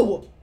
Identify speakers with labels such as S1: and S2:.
S1: pessoa.